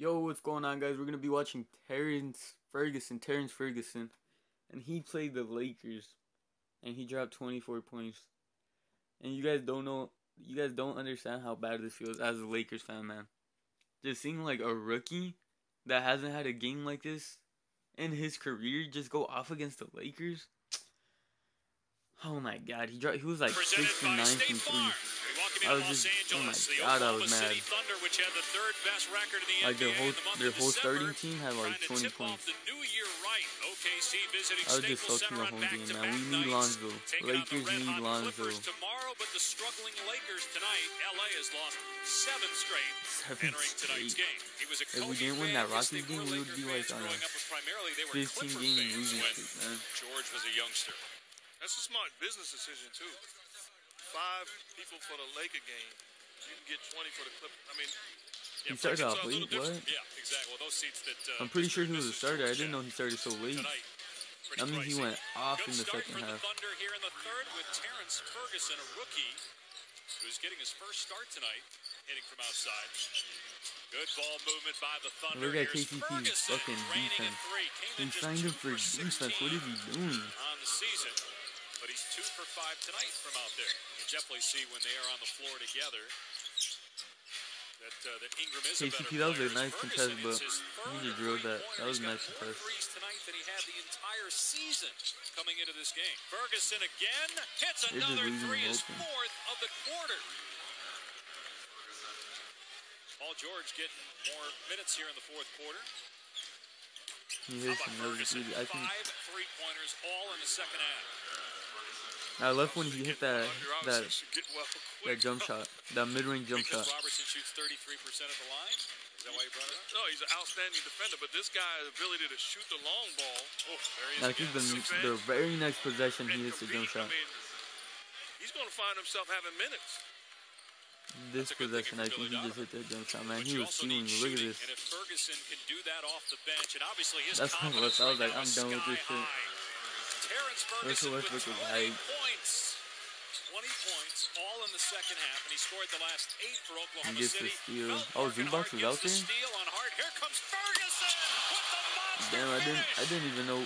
Yo, what's going on, guys? We're gonna be watching Terrance Ferguson. Terrance Ferguson, and he played the Lakers, and he dropped 24 points. And you guys don't know, you guys don't understand how bad this feels as a Lakers fan, man. Just seeing like a rookie that hasn't had a game like this in his career just go off against the Lakers. Oh my God, he dropped. He was like 69 from three. I was just, oh my god, I was mad. Like their whole, their whole starting team had like 20 points. I was just soaking the whole game, man. We need Lonzo. Lakers need Lonzo. Tomorrow, but the struggling Lakers tonight, LA has lost seven straight. Seven straight. If we didn't win that Rockets game, we would be like on a 15 game losing streak, man. George was a youngster. That's a smart business decision too five people for the Laker game. You can get 20 for the Clip. I mean, yeah, he started off late. What? Yeah, exactly. Well, those seats that uh, I'm pretty sure he was a starter. I didn't know he started so late. I mean, he went off Good in the second half. The Thunder here in the third with Terrance Ferguson, a rookie, who's getting his first start tonight, hitting from outside. Good ball movement by the Thunder. Look at KCP's fucking defense. He signed him for defense. What is he doing? On the season but he's two for five tonight from out there. You can definitely see when they are on the floor together. That, uh, that Ingram is KCP, that was a nice contest, but he just drilled that. That was a nice contest. tonight than he had the entire season coming into this game. Ferguson again hits another three, his fourth of the quarter. Paul George getting more minutes here in the fourth quarter. He hits another three. I think. Five three pointers all in the second half. I love when he hit that that that jump shot, that mid-range jump shot. Roberson shoots 33% of the line. Is that why you brought it up? No, he's an outstanding defender, but this guy's ability to shoot the long ball. Oh, there he is. I think the, the very next possession he hits a jump shot. I mean, he's going to find himself having minutes. This possession, I think he just hit that jump shot, man. He was shooting. Look at this. And if Ferguson can do that off the bench, and obviously his That's what I was like, I'm done with this shit. Russell Westbrook is hype. Points. 20 points, all in the second half, and he scored the last eight for Oklahoma he gets City. Oh, the steal. Oh, Zubac was out there. Damn, I didn't. I didn't even know.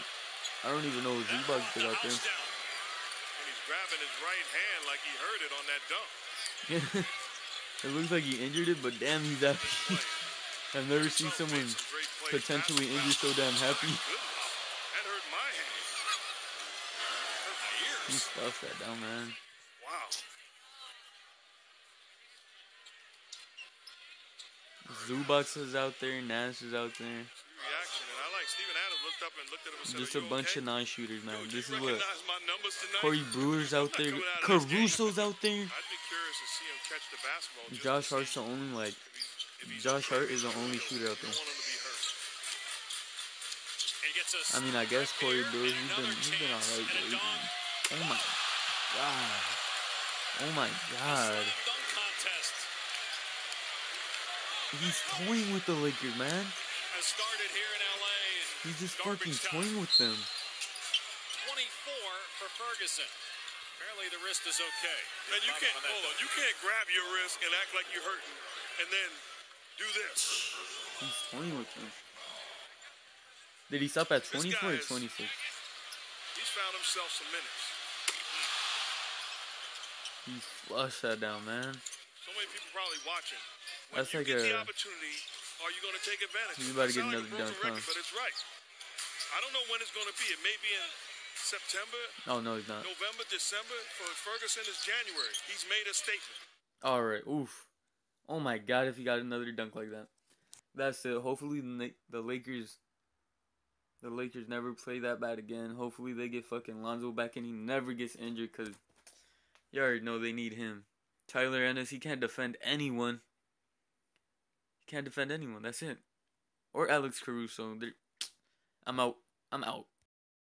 I don't even know Zubac was out there. And he's grabbing his right hand like he heard it on that dunk. it looks like he injured it, but damn, he's happy. I've never seen someone potentially injured so damn happy. He stuffed that down, man. Wow. Zubac is out there, Nash is out there. Reaction, and I like Steven Adams looked up and looked at him and said, Just a bunch okay? of non-shooters, man. This is what Corey Brewer's out there, Caruso's out there. I'd be curious to see him catch the basketball. Josh Hart's the only like. Josh Hart is the only shooter out there. I mean, I guess Corey Brewer, he's been he's been alright. Oh my god. Oh my god. He's toying with the Lakers, man. He's just fucking toying with them. 24 for Ferguson. Apparently the wrist is okay. And you can't hold on. You can't grab your wrist and act like you're hurting, and then do this. He's toying with them. Did he stop at 24 or 26? He's found himself some minutes. He flush that down, man. So many people probably watching. When That's you like get a. the opportunity, are you going to take advantage? About to get another dunk, record, But it's right. I don't know when it's going to be. It may be in September. Oh no, he's not. November, December. For Ferguson, is January. He's made a statement. All right. Oof. Oh my God! If he got another dunk like that, that's it. Hopefully the the Lakers. The Lakers never play that bad again. Hopefully they get fucking Lonzo back and he never gets injured because you already know they need him. Tyler Ennis, he can't defend anyone. He can't defend anyone. That's it. Or Alex Caruso. They're, I'm out. I'm out.